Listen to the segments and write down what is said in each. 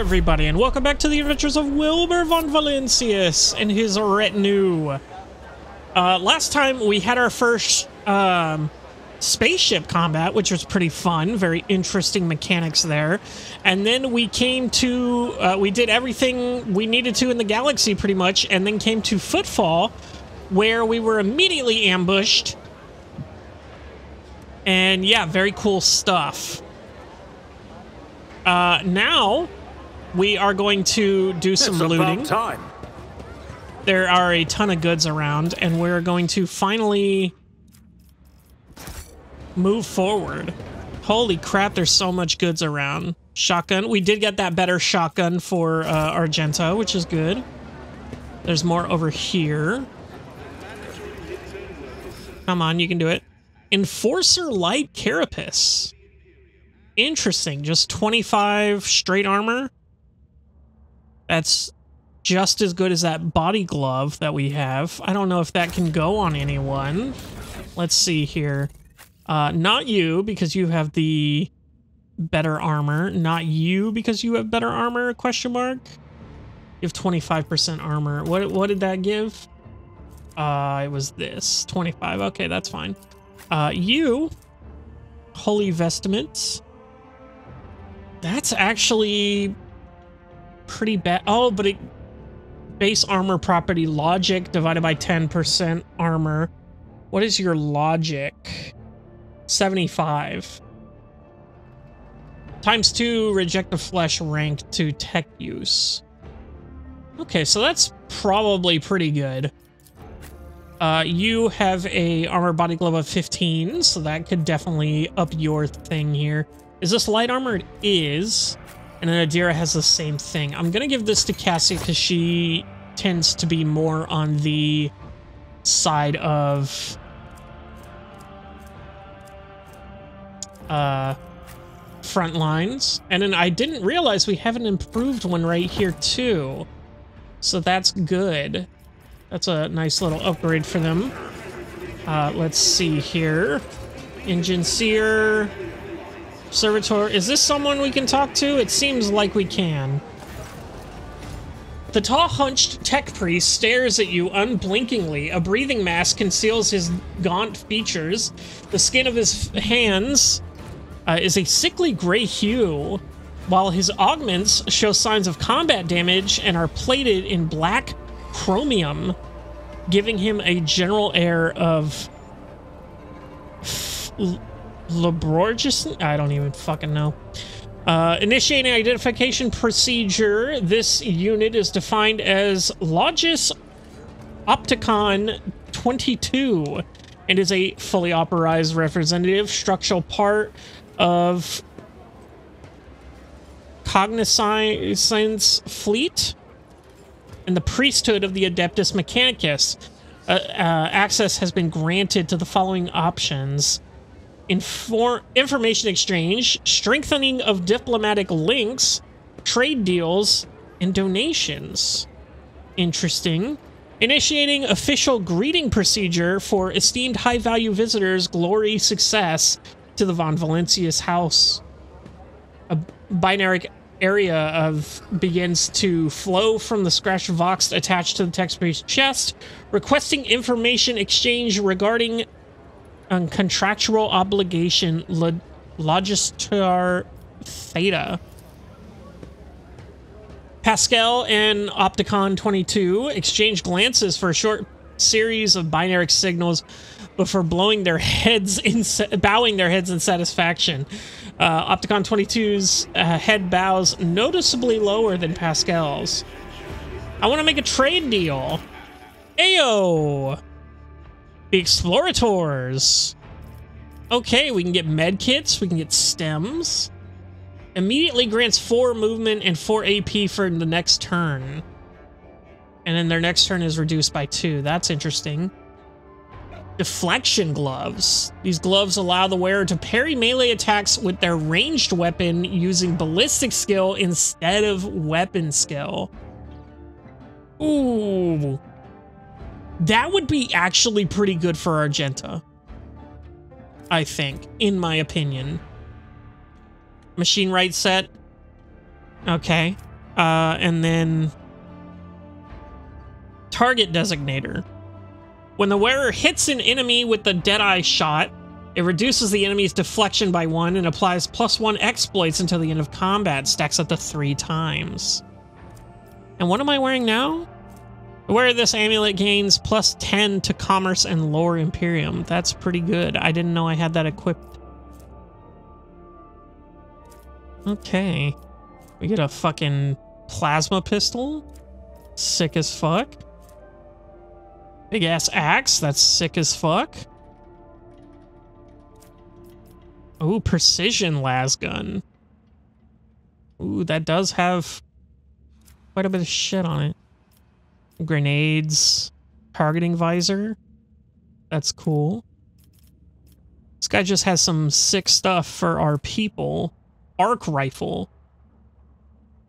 everybody, and welcome back to the adventures of Wilbur von Valancius and his retinue. Uh, last time we had our first um, spaceship combat, which was pretty fun, very interesting mechanics there. And then we came to, uh, we did everything we needed to in the galaxy pretty much, and then came to Footfall, where we were immediately ambushed. And yeah, very cool stuff. Uh, now we are going to do some it's looting. Time. There are a ton of goods around, and we're going to finally move forward. Holy crap, there's so much goods around. Shotgun. We did get that better shotgun for uh, Argenta, which is good. There's more over here. Come on, you can do it. Enforcer Light Carapace. Interesting. Just 25 straight armor. That's just as good as that body glove that we have. I don't know if that can go on anyone. Let's see here. Uh, not you, because you have the better armor. Not you, because you have better armor, question mark. You have 25% armor. What, what did that give? Uh, it was this. 25. Okay, that's fine. Uh, you, Holy Vestments. That's actually pretty bad. Oh, but it base armor property logic divided by 10% armor. What is your logic? 75. Times 2 reject the flesh ranked to tech use. Okay, so that's probably pretty good. Uh, you have a armor body glove of 15, so that could definitely up your thing here. Is this light armor? It is. And then Idira has the same thing. I'm going to give this to Cassie because she tends to be more on the side of... Uh, front lines. And then I didn't realize we have an improved one right here too. So that's good. That's a nice little upgrade for them. Uh, let's see here. Engine Seer... Servitor, is this someone we can talk to? It seems like we can. The tall, hunched tech priest stares at you unblinkingly. A breathing mask conceals his gaunt features. The skin of his hands uh, is a sickly gray hue, while his augments show signs of combat damage and are plated in black chromium, giving him a general air of laborious. I don't even fucking know. Uh, initiating identification procedure. This unit is defined as Logis Opticon 22 and is a fully authorized representative structural part of Cognizance Fleet and the priesthood of the Adeptus Mechanicus. Uh, uh, access has been granted to the following options Infor information exchange, strengthening of diplomatic links, trade deals, and donations. Interesting. Initiating official greeting procedure for esteemed high-value visitors, glory, success to the Von Valancius house. A binary area of begins to flow from the scratch vox attached to the tech priest chest, requesting information exchange regarding on contractual obligation log Logistar Theta. Pascal and Opticon 22 exchange glances for a short series of binary signals before blowing their heads in bowing their heads in satisfaction. Uh, Opticon 22's uh, head bows noticeably lower than Pascal's. I want to make a trade deal. Ayo! The Explorators. Okay, we can get med kits, we can get stems. Immediately grants 4 movement and 4 AP for the next turn. And then their next turn is reduced by 2. That's interesting. Deflection gloves. These gloves allow the wearer to parry melee attacks with their ranged weapon using ballistic skill instead of weapon skill. Ooh. That would be actually pretty good for Argenta. I think, in my opinion. Machine right set. Okay. Uh, and then target designator. When the wearer hits an enemy with the Deadeye shot, it reduces the enemy's deflection by one and applies plus one exploits until the end of combat, stacks up to three times. And what am I wearing now? Wear this amulet gains plus 10 to commerce and lore imperium. That's pretty good. I didn't know I had that equipped. Okay. We get a fucking plasma pistol. Sick as fuck. Big ass axe. That's sick as fuck. Ooh, precision las gun. Ooh, that does have quite a bit of shit on it. Grenades, targeting visor. That's cool. This guy just has some sick stuff for our people. Arc rifle.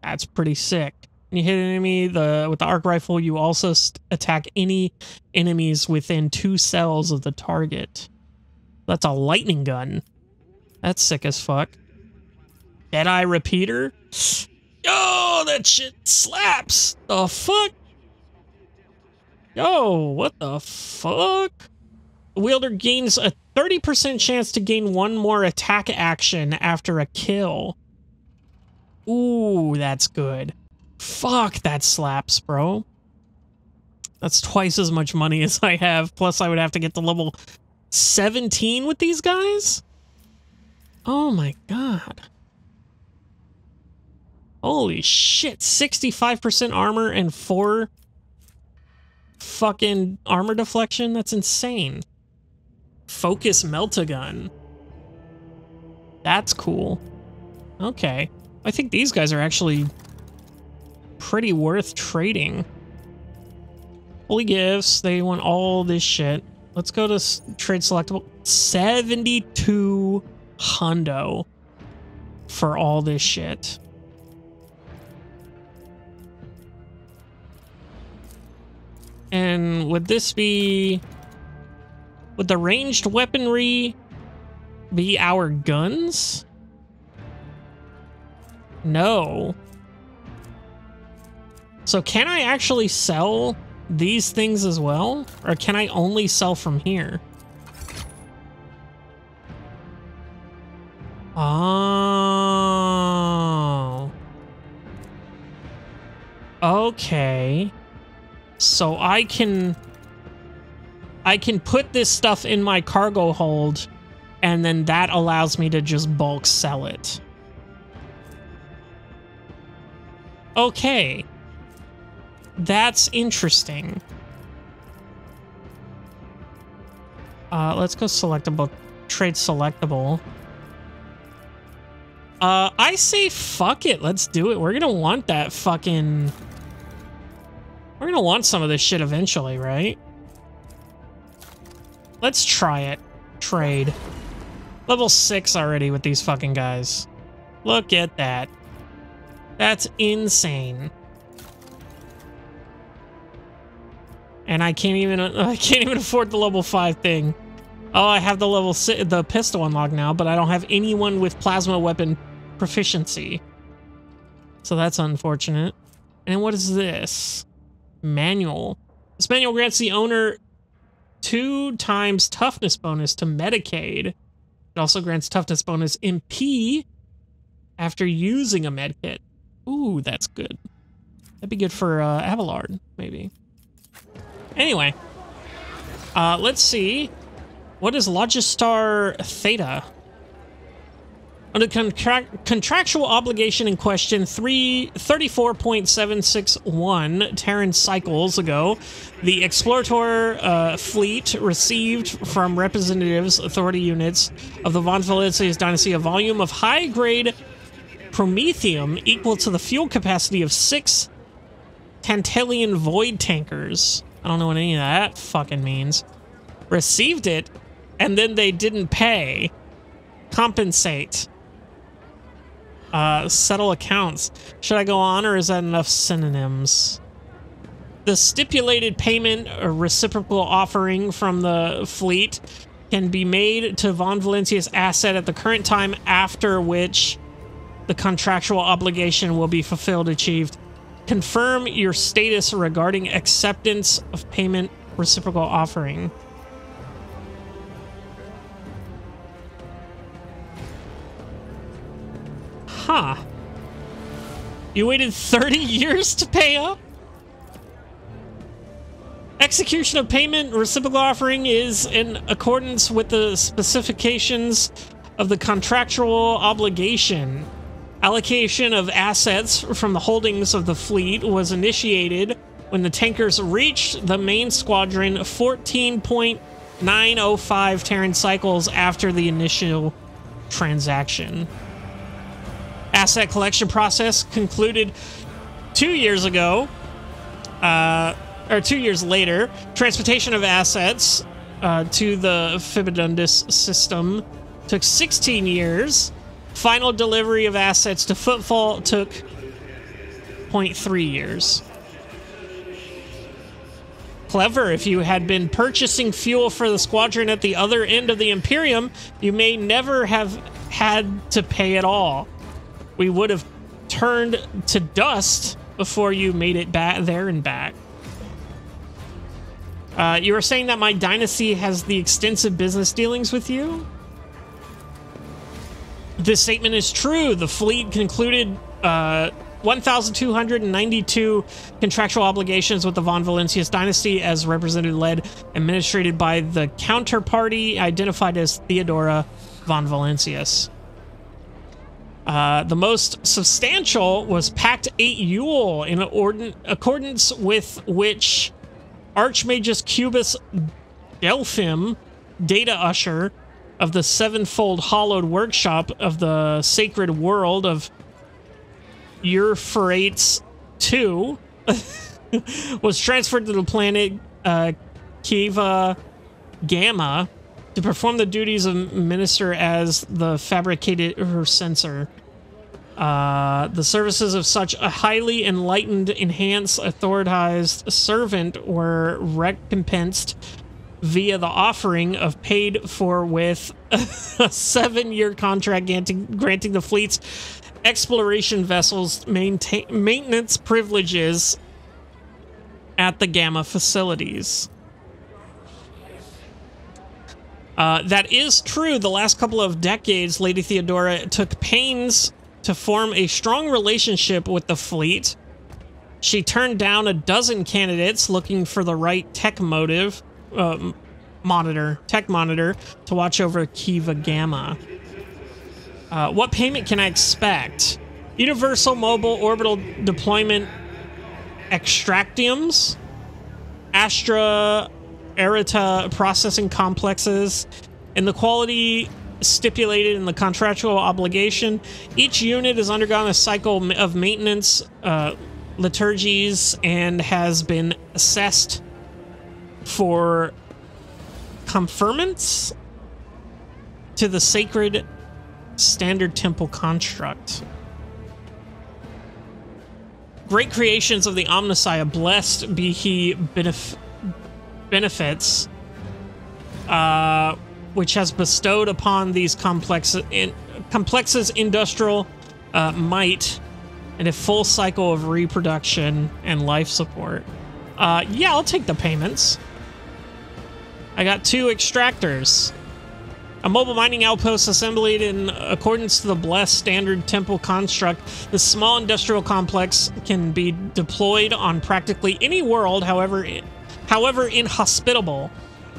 That's pretty sick. When you hit an enemy the with the arc rifle, you also attack any enemies within two cells of the target. That's a lightning gun. That's sick as fuck. Deadeye repeater. Yo, that shit slaps. The fuck? Yo, what the fuck? Wielder gains a 30% chance to gain one more attack action after a kill. Ooh, that's good. Fuck, that slaps, bro. That's twice as much money as I have, plus I would have to get to level 17 with these guys? Oh my god. Holy shit, 65% armor and 4 fucking armor deflection? That's insane. Focus Meltagun. That's cool. Okay. I think these guys are actually pretty worth trading. Holy gifts, they want all this shit. Let's go to trade selectable. 72 hundo for all this shit. And would this be... Would the ranged weaponry be our guns? No. So can I actually sell these things as well? Or can I only sell from here? Oh. Okay. So I can... I can put this stuff in my cargo hold, and then that allows me to just bulk sell it. Okay. That's interesting. Uh, let's go selectable. Trade selectable. Uh, I say fuck it. Let's do it. We're gonna want that fucking... We're gonna want some of this shit eventually, right? Let's try it. Trade. Level 6 already with these fucking guys. Look at that. That's insane. And I can't even I can't even afford the level 5 thing. Oh, I have the level six, the pistol unlocked now, but I don't have anyone with plasma weapon proficiency. So that's unfortunate. And what is this? Manual. This manual grants the owner two times toughness bonus to Medicae. It also grants toughness bonus MP after using a medkit. Ooh, that's good. That'd be good for uh, Abelard, maybe. Anyway, uh, let's see. What is Logistar Theta? Under contract, contractual obligation in question 334.761 Terran cycles ago, the Explorator uh, fleet received from representatives, authority units of the Von Valancius dynasty a volume of high grade promethium equal to the fuel capacity of six Tantalian void tankers. I don't know what any of that fucking means. Received it, and then they didn't pay. Compensate. Uh, settle accounts. Should I go on, or is that enough synonyms? The stipulated payment or reciprocal offering from the fleet can be made to Von Valancius asset at the current time after which the contractual obligation will be fulfilled achieved. Confirm your status regarding acceptance of payment reciprocal offering. Huh. You waited 30 years to pay up? Execution of payment reciprocal offering is in accordance with the specifications of the contractual obligation. Allocation of assets from the holdings of the fleet was initiated when the tankers reached the main squadron 14.905 Terran cycles after the initial transaction. Asset collection process concluded two years ago. Uh, or two years later, transportation of assets uh, to the Fibidundus system took 16 years. Final delivery of assets to Footfall took 0.3 years. Clever. If you had been purchasing fuel for the squadron at the other end of the Imperium, you may never have had to pay at all. We would have turned to dust before you made it back there and back. Uh, you were saying that my dynasty has the extensive business dealings with you? This statement is true. The fleet concluded uh, 1,292 contractual obligations with the Von Valancius dynasty as represented, led, administrated by the counterparty identified as Theodora von Valancius. Uh, the most substantial was Pact 8 Yule, in accordance with which Archmagus Cubus Delphim, Data Usher of the Sevenfold Hollowed Workshop of the Sacred World of Euphrates 2, was transferred to the planet uh, Kiava Gamma to perform the duties of minister as the fabricated her censor. Uh, the services of such a highly enlightened, enhanced, authorized servant were recompensed via the offering of paid for with a seven-year contract granting, granting the fleet's exploration vessels maintain, maintenance privileges at the Gamma facilities. Uh, that is true. The last couple of decades, Lady Theodora took pains to form a strong relationship with the fleet. She turned down a dozen candidates looking for the right tech motive, uh, monitor, tech monitor to watch over Kiava Gamma. Uh, what payment can I expect? Universal Mobile Orbital Deployment Extractiums, Astra Erita processing complexes, and the quality stipulated in the contractual obligation. Each unit has undergone a cycle of maintenance uh, liturgies and has been assessed for conferments to the sacred standard temple construct. Great creations of the Omnissiah, blessed be he benef benefits. Uh, which has bestowed upon these complex in, complexes industrial uh, might and a full cycle of reproduction and life support. Uh, yeah, I'll take the payments. I got two extractors. A mobile mining outpost assembled in accordance to the Blessed Standard Temple construct. this small industrial complex can be deployed on practically any world, however, however inhospitable.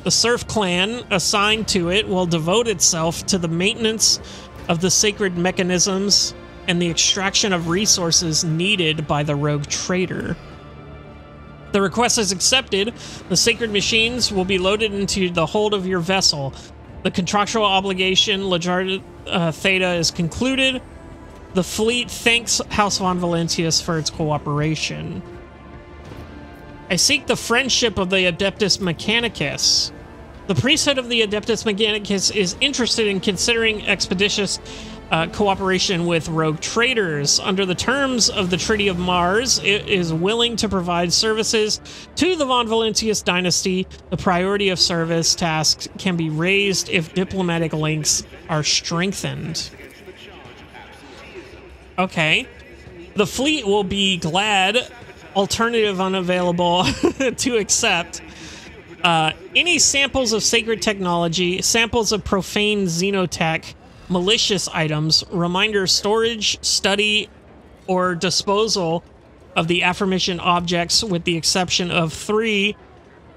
The Serf clan assigned to it will devote itself to the maintenance of the sacred mechanisms and the extraction of resources needed by the rogue trader. The request is accepted. The sacred machines will be loaded into the hold of your vessel. The contractual obligation, Legarda uh, Theta, is concluded. The fleet thanks House von Valancius for its cooperation. I seek the friendship of the Adeptus Mechanicus. The priesthood of the Adeptus Mechanicus is interested in considering expeditious uh, cooperation with rogue traders. Under the terms of the Treaty of Mars, it is willing to provide services to the Von Valancius dynasty. The priority of service tasks can be raised if diplomatic links are strengthened. Okay. The fleet will be glad. Alternative unavailable to accept. Uh, any samples of sacred technology, samples of profane xenotech, malicious items, reminder storage, study, or disposal of the aforementioned objects, with the exception of three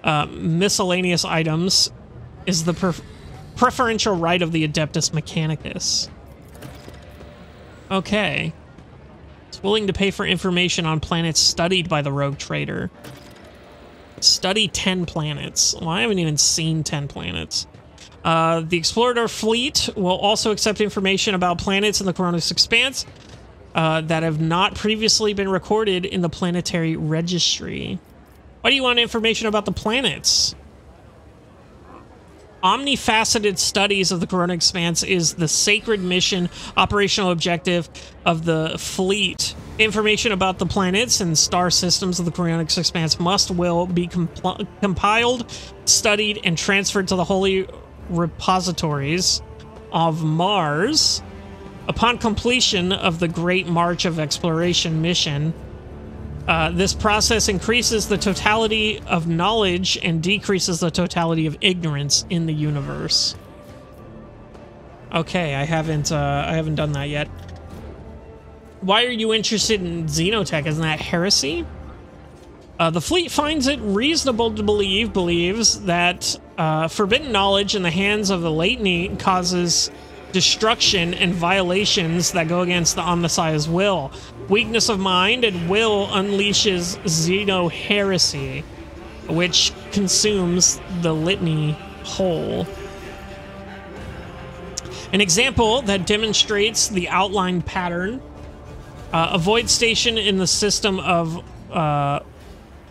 uh, miscellaneous items, is the pref preferential right of the Adeptus Mechanicus. Okay. Willing to pay for information on planets studied by the rogue trader. Study 10 planets. Well, I haven't even seen 10 planets. Uh, the Explorator fleet will also accept information about planets in the Koronus Expanse uh, that have not previously been recorded in the planetary registry. Why do you want information about the planets? Omnifaceted studies of the Koronus Expanse is the sacred mission operational objective of the fleet. Information about the planets and star systems of the Koronus Expanse must will be compiled, studied, and transferred to the holy repositories of Mars. Upon completion of the Great March of Exploration mission, uh, this process increases the totality of knowledge and decreases the totality of ignorance in the universe. Okay, I haven't uh, I haven't done that yet. Why are you interested in xenotech? Isn't that heresy? Uh, the fleet finds it reasonable to believe, believes that uh, forbidden knowledge in the hands of the Lateney causes destruction and violations that go against the Omnissiah's will. Weakness of mind and will unleashes Xeno heresy, which consumes the litany whole. An example that demonstrates the outlined pattern. Uh, a void station in the system of uh,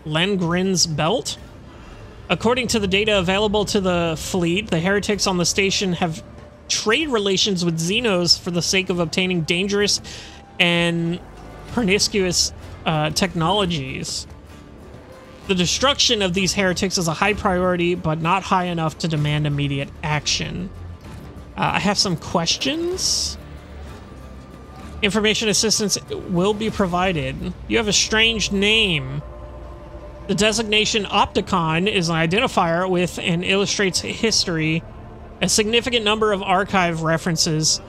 Lengrin's belt. According to the data available to the fleet, the heretics on the station have trade relations with Xenos for the sake of obtaining dangerous and promiscuous uh, technologies. The destruction of these heretics is a high priority, but not high enough to demand immediate action. Uh, I have some questions. Information assistance will be provided. You have a strange name. The designation Opticon is an identifier with and illustrates history, a significant number of archive references,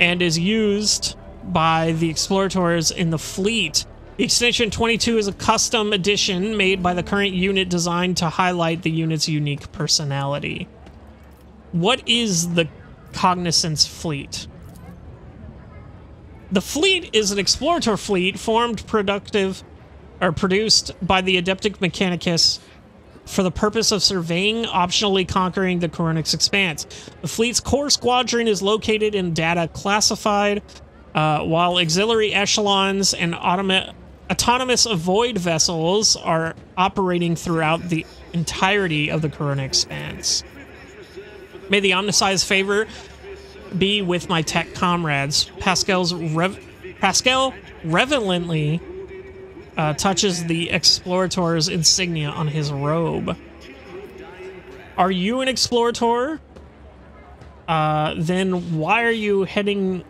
and is used by the explorators in the fleet. The extension 22 is a custom edition made by the current unit designed to highlight the unit's unique personality. What is the Cognizance fleet? The fleet is an explorator fleet formed productive are produced by the Adeptus Mechanicus for the purpose of surveying, optionally conquering the Koronus Expanse. The fleet's core squadron is located in data classified, uh, while auxiliary echelons and autonomous avoid vessels are operating throughout the entirety of the Koronus Expanse. May the Omnissiah's favor be with my tech comrades. Pascal's Rev Pascal reverently uh, touches the Explorator's insignia on his robe. Are you an Explorator? Uh, then why are you heading...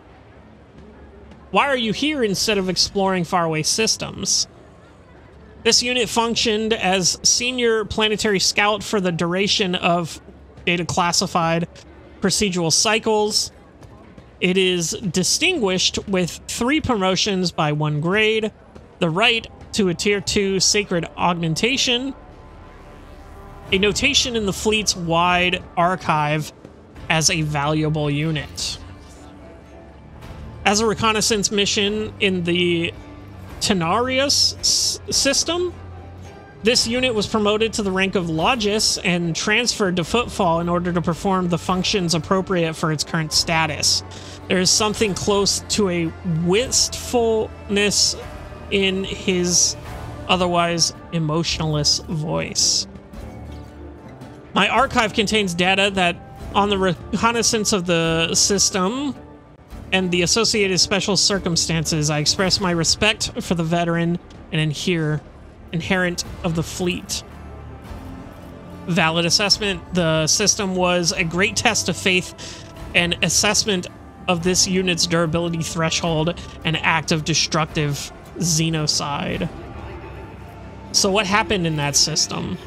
Why are you here instead of exploring faraway systems? This unit functioned as senior planetary scout for the duration of data classified procedural cycles. It is distinguished with three promotions by one grade, the right to a tier 2 sacred augmentation, a notation in the fleet's wide archive as a valuable unit. As a reconnaissance mission in the Tenarius system, this unit was promoted to the rank of Logis and transferred to Footfall in order to perform the functions appropriate for its current status. There is something close to a wistfulness in his otherwise emotionless voice. My archive contains data that on the reconnaissance of the system and the associated special circumstances, I express my respect for the veteran and adhere inherent of the fleet. Valid assessment. The system was a great test of faith and assessment of this unit's durability threshold and of destructive xenocide. So what happened in that system?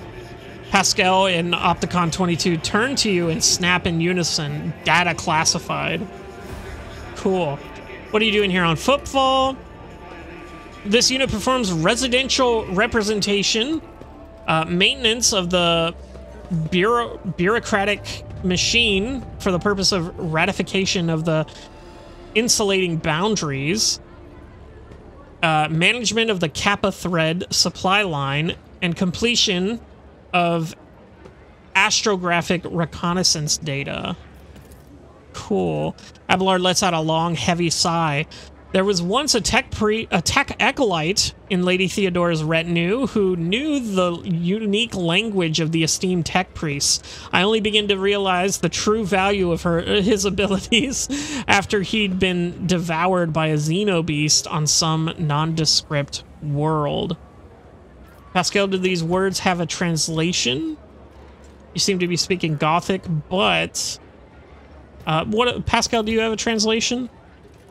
Pascal and Opticon 22 turn to you and snap in unison. Data classified. Cool. What are you doing here on Footfall? This unit performs residential representation, uh, maintenance of the bureau bureaucratic machine for the purpose of ratification of the insulating boundaries, uh, management of the Kappa thread supply line, and completion of astrographic reconnaissance data. Cool. Abelard lets out a long, heavy sigh. There was once a tech pre a tech acolyte in Lady Theodora's retinue who knew the unique language of the esteemed tech priests. I only begin to realize the true value of her his abilities after he'd been devoured by a xenobeast on some nondescript world. Pascal, do these words have a translation? You seem to be speaking Gothic, but uh, what Pascal? Do you have a translation?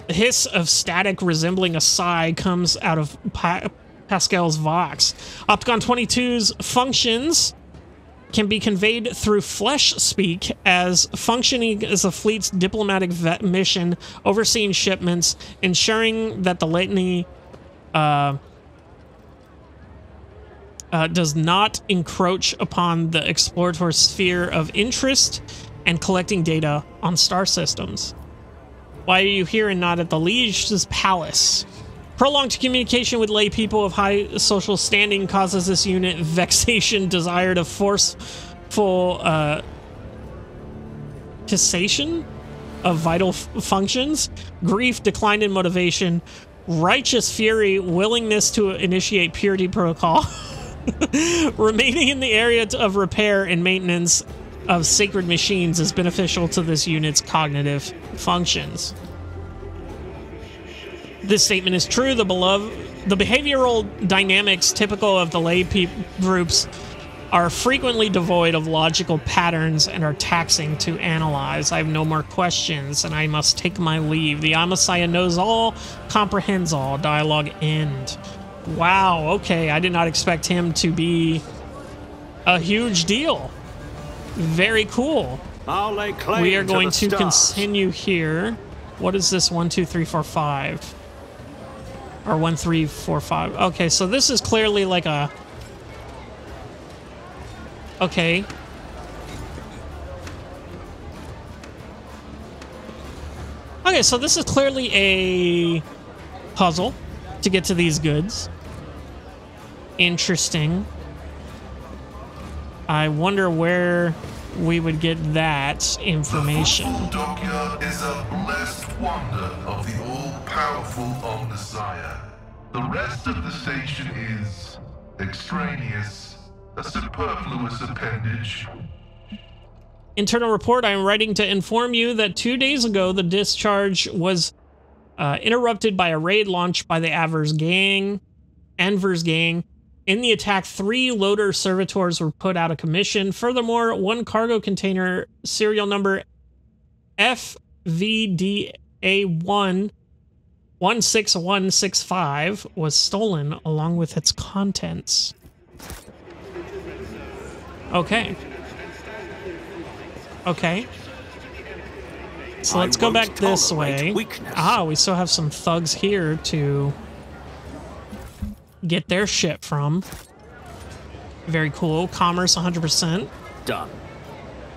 The hiss of static resembling a sigh comes out of pa Pascal's Vox. Opticon 22's functions can be conveyed through flesh speak as functioning as a fleet's diplomatic mission, overseeing shipments, ensuring that the litany uh, uh, does not encroach upon the explorator's sphere of interest and collecting data on star systems. Why are you here and not at the Liege's palace? Prolonged communication with lay people of high social standing causes this unit vexation, desire to forceful uh, cessation of vital functions, grief, decline in motivation, righteous fury, willingness to initiate purity protocol, remaining in the area of repair and maintenance of sacred machines is beneficial to this unit's cognitive functions. This statement is true. The beloved, the behavioral dynamics typical of the lay groups are frequently devoid of logical patterns and are taxing to analyze. I have no more questions, and I must take my leave. The Messiah knows all, comprehends all. Dialogue end. Wow, okay, I did not expect him to be a huge deal. Very cool. we are going to, to continue here. What is this? One, two, three, four, five. Or one, three, four, five. Okay, so this is clearly like a... Okay. Okay, so this is clearly a puzzle to get to these goods. Interesting. I wonder where we would get that information. The dockyard is a blessed wonder of the all-powerful Omnissiah. The rest of the station is extraneous, a superfluous appendage. Internal report, I am writing to inform you that two days ago the discharge was uh, interrupted by a raid launched by the Avers gang, Anvers gang, in the attack, three loader servitors were put out of commission. Furthermore, one cargo container, serial number FVDA1 16165, was stolen along with its contents. Okay. Okay. So let's go back this way. Weakness. Ah, we still have some thugs here to get their shit from. Very cool. Commerce 100%. Done.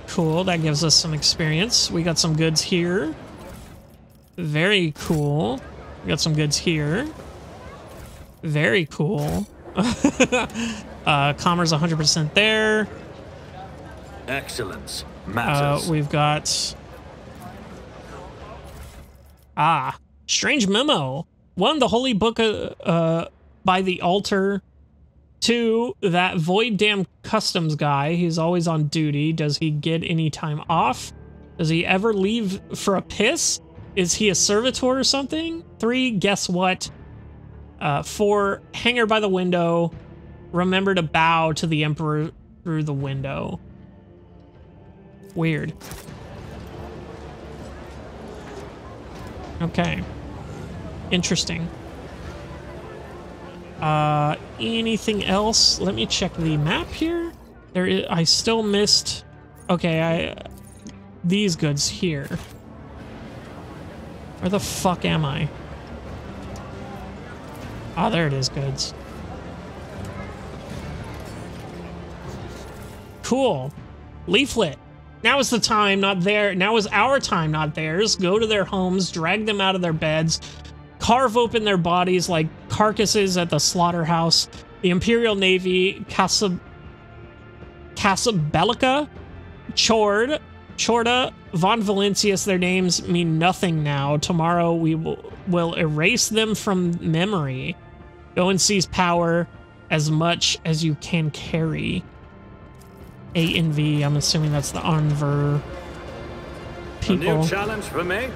Cool. That gives us some experience. We got some goods here. Very cool. We got some goods here. Very cool. uh, commerce 100% there. Excellence matters. Uh, we've got... Ah, strange memo. One, the Holy Book of, uh, by the altar. Two, that Void Dam Customs guy, he's always on duty. Does he get any time off? Does he ever leave for a piss? Is he a servitor or something? Three, guess what? Uh, four, hanger by the window. Remember to bow to the Emperor through the window. Weird. Okay. Interesting. Uh, anything else? Let me check the map here. There is, I still missed. Okay, I these goods here. Where the fuck am I? Ah, oh, there it is, goods. Cool. Leaflet. Now is the time, not there. Now is our time, not theirs. Go to their homes, drag them out of their beds, carve open their bodies like carcasses at the slaughterhouse. The Imperial Navy, Casa, Casabellica, Chord, Chorda, Von Valancius, their names mean nothing now. Tomorrow we will, will erase them from memory. Go and seize power as much as you can carry. A and V. I'm assuming that's the Anver people. A new challenge for me.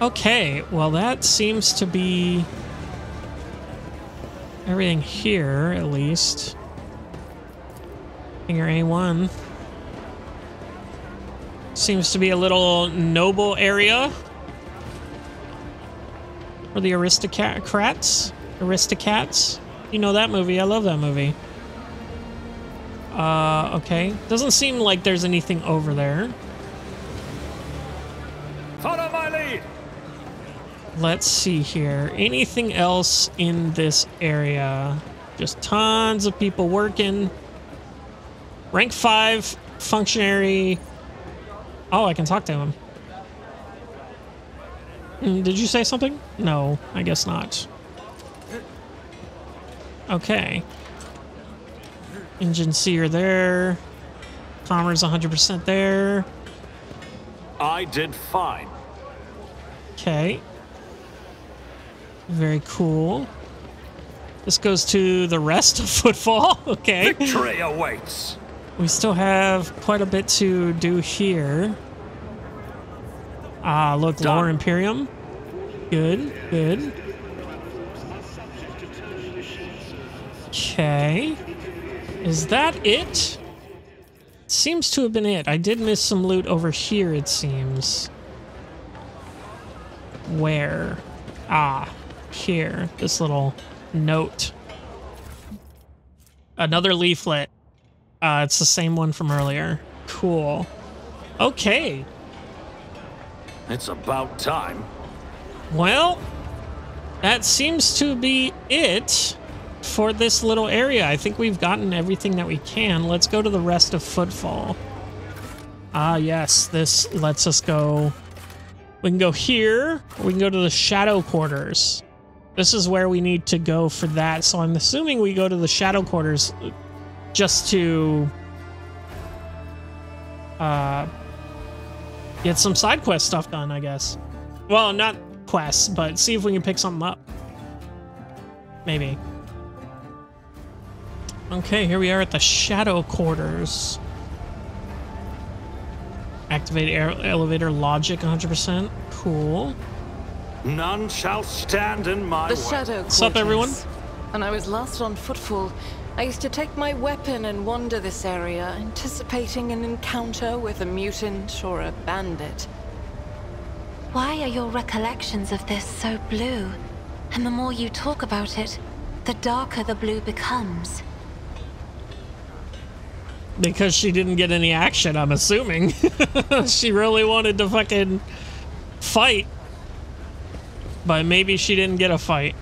Okay, well that seems to be everything here, at least. Finger A1. Seems to be a little noble area for the aristocrats. Aristocats. You know that movie. I love that movie. Uh, okay. Doesn't seem like there's anything over there. Follow my lead. Let's see here. Anything else in this area? Just tons of people working. Rank 5 functionary. Oh, I can talk to him. Mm, did you say something? No, I guess not. Okay. Engine seer there. Commerce 100% there. I did fine. Okay. Very cool. This goes to the rest of Footfall. okay. Victory awaits. We still have quite a bit to do here. Ah, look, Done. Lower Imperium. Good, good. Okay. Is that it? Seems to have been it. I did miss some loot over here, it seems. Where? Ah, here. This little note. Another leaflet. Uh, it's the same one from earlier. Cool. Okay. It's about time. Well, that seems to be it for this little area. I think we've gotten everything that we can. Let's go to the rest of Footfall. Ah, yes, this lets us go. We can go here, we can go to the Shadow Quarters. This is where we need to go for that, so I'm assuming we go to the Shadow Quarters just to uh, get some side quest stuff done, I guess. Well, not quests, but see if we can pick something up. Maybe. Okay, here we are at the Shadow Quarters. Activate elevator logic 100%. Cool. None shall stand in my the way. Shadow Quarters. What's up, everyone? When I was last on Footfall, I used to take my weapon and wander this area, anticipating an encounter with a mutant or a bandit. Why are your recollections of this so blue? And the more you talk about it, the darker the blue becomes. Because she didn't get any action, I'm assuming. she really wanted to fucking fight. But maybe she didn't get a fight.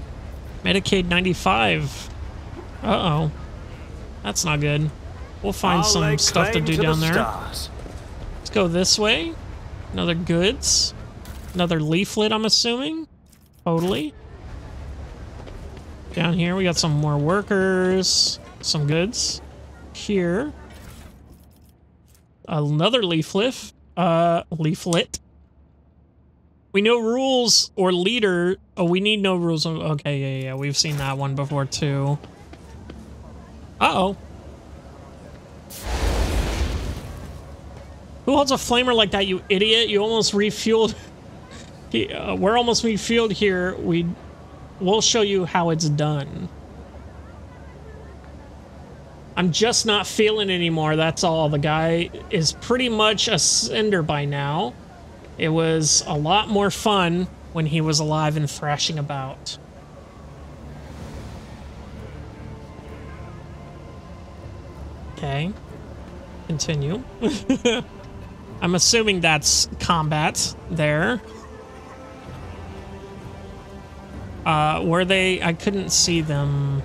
Medicae 95. Uh-oh. That's not good. We'll find I'll some stuff to do to down the there. Stars. Let's go this way. Another goods. Another leaflet, I'm assuming. Totally. Down here, we got some more workers. Some goods. Here. Another leaflet. Uh, leaflet. We know rules or leader. Oh, we need no rules. Okay, yeah, yeah. We've seen that one before, too. Uh-oh. Who holds a flamer like that, you idiot? You almost refueled. uh, we're almost refueled here. We, we'll show you how it's done. I'm just not feeling anymore, that's all. The guy is pretty much a cinder by now. It was a lot more fun when he was alive and thrashing about. Okay. Continue. I'm assuming that's combat there. Uh, were they? I couldn't see them.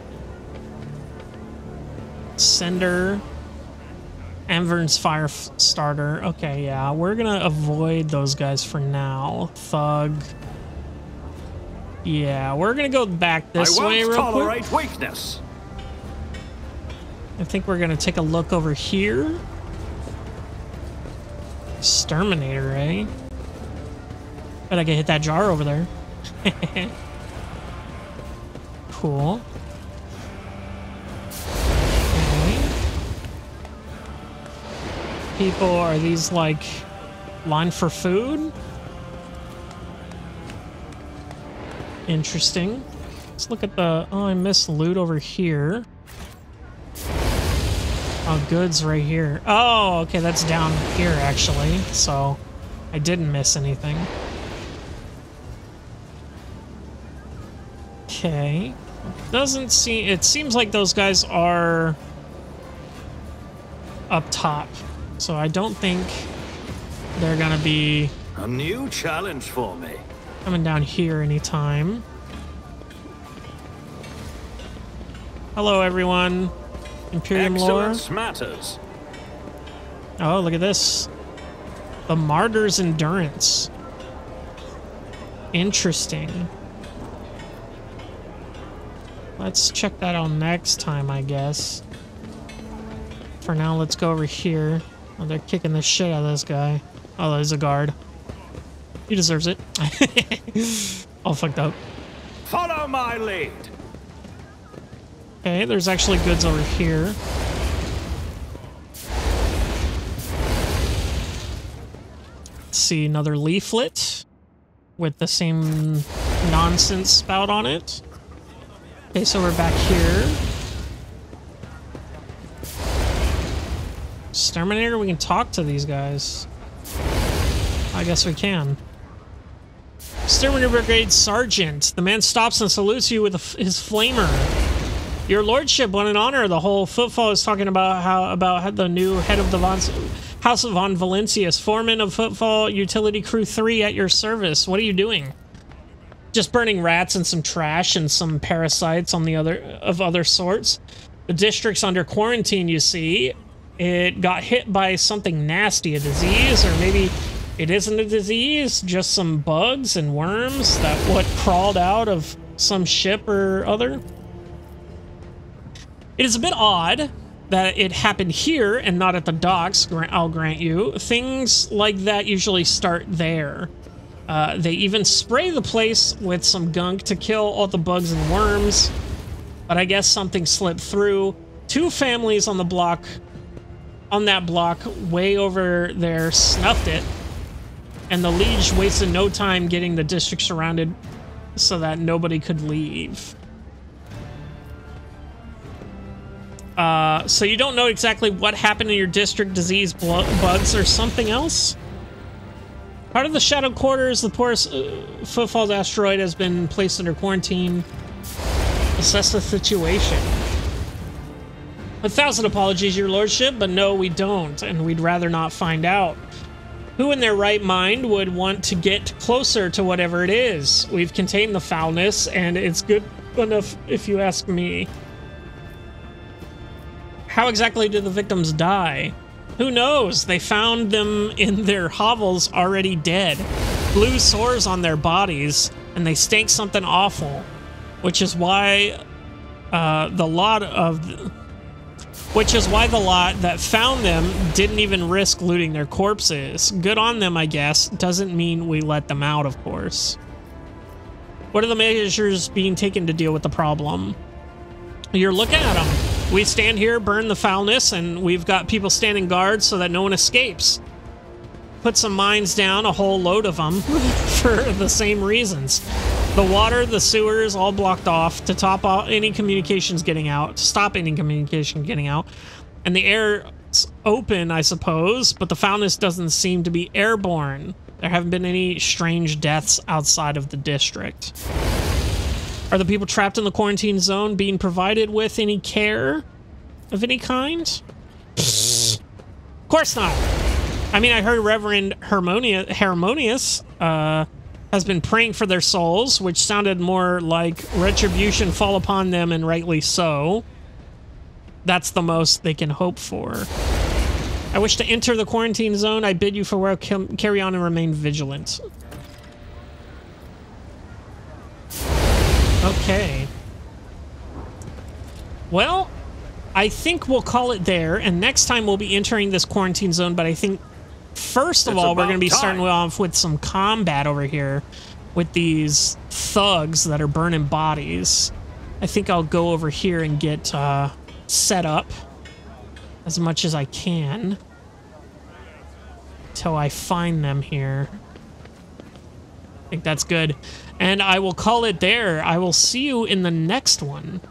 Sender. Anvern's fire starter. Okay, yeah. We're gonna avoid those guys for now. Thug. Yeah, we're gonna go back this I won't way real tolerate quick. weakness. I think we're gonna take a look over here. Exterminator, eh? Bet I can hit that jar over there. cool. People, are these like line for food? Interesting. Let's look at the. Oh, I missed loot over here. Oh, goods right here. Oh, okay, that's down here actually. So I didn't miss anything. Okay. Doesn't seem. It seems like those guys are up top. So I don't think they're gonna be A new challenge for me. coming down here anytime. Hello, everyone. Imperium lore. Excellence matters. Oh, look at this. The Martyr's Endurance. Interesting. Let's check that out next time, I guess. For now, let's go over here. Oh, they're kicking the shit out of this guy. Oh, there's a guard. He deserves it. All fucked up. Follow my lead. Okay, there's actually goods over here. Let's see, another leaflet with the same nonsense spout on it. Okay, so we're back here. Exterminator, we can talk to these guys. I guess we can. Exterminator Brigade Sergeant. The man stops and salutes you with his flamer. Your lordship, what an honor. The whole footfall is talking about how about the new head of the Von, House of Von Valancius, foreman of Footfall Utility Crew 3 at your service. What are you doing? Just burning rats and some trash and some parasites on the other of other sorts. The district's under quarantine, you see. It got hit by something nasty, a disease, or maybe it isn't a disease, just some bugs and worms that what crawled out of some ship or other. It is a bit odd that it happened here and not at the docks, I'll grant you. Things like that usually start there. Uh, they even spray the place with some gunk to kill all the bugs and worms, but I guess something slipped through. Two families on the block, on that block, way over there, snuffed it, and the Liege wasted no time getting the district surrounded so that nobody could leave. Uh, so you don't know exactly what happened in your district, disease, bugs, or something else? Part of the Shadow Quarters, the poorest uh, Footfalls asteroid has been placed under quarantine. Assess the situation. A thousand apologies, your lordship, but no, we don't, and we'd rather not find out. Who in their right mind would want to get closer to whatever it is? We've contained the foulness, and it's good enough if you ask me. How exactly did the victims die? Who knows? They found them in their hovels already dead. Blue sores on their bodies, and they stank something awful. Which is why uh, the lot of... Which is why the lot that found them didn't even risk looting their corpses. Good on them, I guess. Doesn't mean we let them out, of course. What are the measures being taken to deal with the problem? You're looking at them. We stand here, burn the foulness, and we've got people standing guard so that no one escapes. Put some mines down, a whole load of them, for the same reasons. The water, the sewers, all blocked off to top all, any communications getting out, to stop any communication getting out. And the air's open, I suppose, but the foulness doesn't seem to be airborne. There haven't been any strange deaths outside of the district. Are the people trapped in the quarantine zone being provided with any care of any kind? of course not. I mean, I heard Reverend Harmonia, Harmonious uh, has been praying for their souls, which sounded more like retribution fall upon them, and rightly so. That's the most they can hope for. I wish to enter the quarantine zone. I bid you farewell. Carry on and remain vigilant. Okay. Well, I think we'll call it there, and next time we'll be entering this quarantine zone, but I think first of It's all, we're going to be starting off with some combat over here with these thugs that are burning bodies. I think I'll go over here and get uh, set up as much as I can till I find them here. I think that's good. And I will call it there. I will see you in the next one.